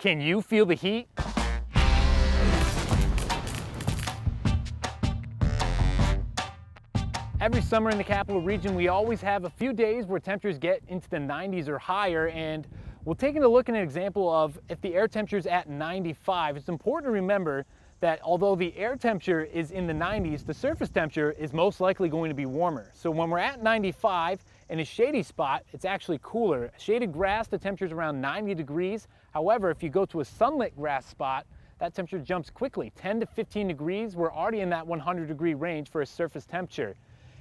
Can you feel the heat? Every summer in the capital region, we always have a few days where temperatures get into the 90s or higher, and we'll take a look at an example of if the air temperature is at 95. It's important to remember that although the air temperature is in the 90s, the surface temperature is most likely going to be warmer. So when we're at 95 in a shady spot, it's actually cooler. Shaded grass, the temperature is around 90 degrees. However, if you go to a sunlit grass spot, that temperature jumps quickly, 10 to 15 degrees. We're already in that 100 degree range for a surface temperature.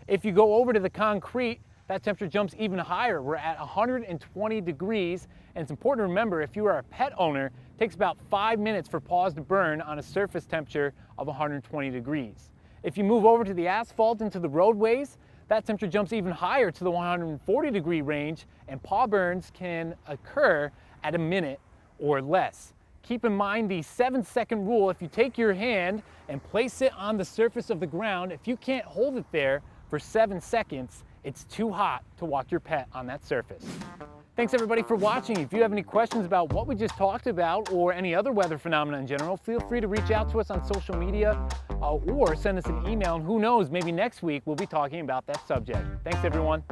If you go over to the concrete, that temperature jumps even higher. We're at 120 degrees, and it's important to remember if you are a pet owner, it takes about five minutes for paws to burn on a surface temperature of 120 degrees. If you move over to the asphalt into the roadways, that temperature jumps even higher to the 140 degree range, and paw burns can occur at a minute or less. Keep in mind the seven second rule. If you take your hand and place it on the surface of the ground, if you can't hold it there for seven seconds, it's too hot to walk your pet on that surface. Thanks everybody for watching. If you have any questions about what we just talked about or any other weather phenomena in general, feel free to reach out to us on social media uh, or send us an email and who knows, maybe next week we'll be talking about that subject. Thanks everyone.